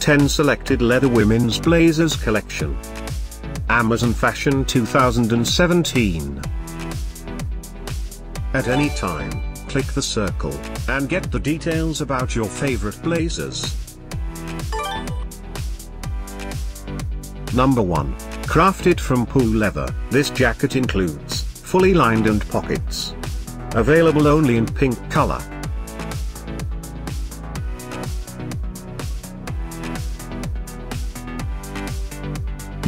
10 Selected Leather Women's Blazers Collection. Amazon Fashion 2017. At any time, click the circle, and get the details about your favorite blazers. Number 1. Crafted from pool leather, this jacket includes, fully lined and pockets. Available only in pink color.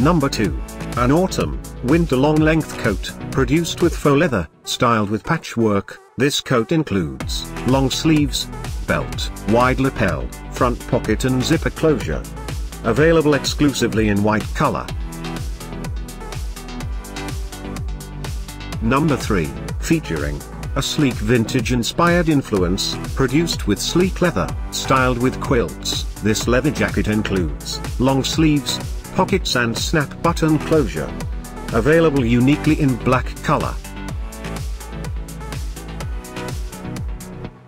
Number 2. An autumn, winter long length coat, produced with faux leather, styled with patchwork, this coat includes, long sleeves, belt, wide lapel, front pocket and zipper closure. Available exclusively in white color. Number 3, featuring, a sleek vintage-inspired influence, produced with sleek leather, styled with quilts. This leather jacket includes, long sleeves, pockets and snap button closure. Available uniquely in black color.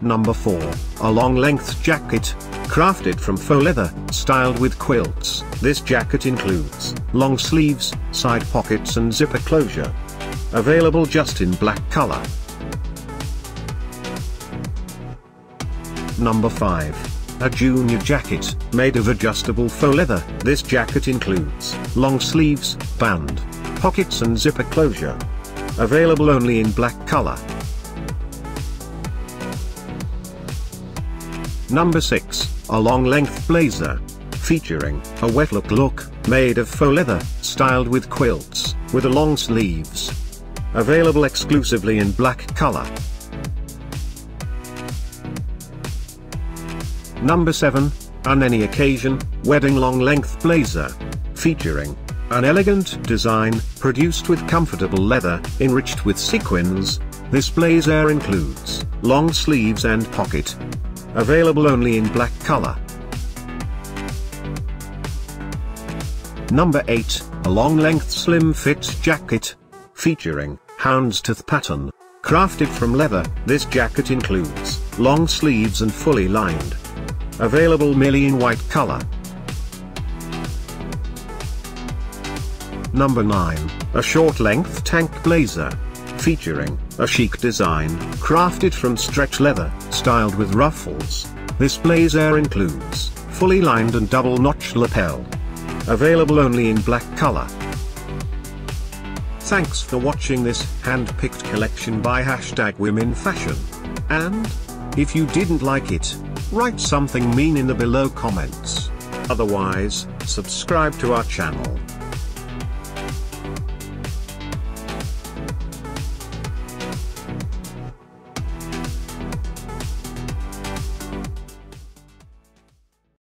Number 4, a long length jacket, crafted from faux leather, styled with quilts. This jacket includes, long sleeves, side pockets and zipper closure. Available just in black color. Number 5. A junior jacket, made of adjustable faux leather. This jacket includes, long sleeves, band, pockets and zipper closure. Available only in black color. Number 6, a long length blazer. Featuring, a wet look look, made of faux leather, styled with quilts, with a long sleeves. Available exclusively in black color. Number 7, on any occasion, wedding long length blazer. Featuring, an elegant design, produced with comfortable leather, enriched with sequins. This blazer includes, long sleeves and pocket. Available only in black color. Number 8, a long length slim fit jacket. Featuring, houndstooth pattern. Crafted from leather, this jacket includes, long sleeves and fully lined. Available merely in white color. Number 9, a short length tank blazer. Featuring, a chic design, crafted from stretch leather, styled with ruffles. This blazer includes, fully lined and double notch lapel. Available only in black color. Thanks for watching this hand-picked collection by hashtag women fashion. And, if you didn't like it, write something mean in the below comments. Otherwise, subscribe to our channel.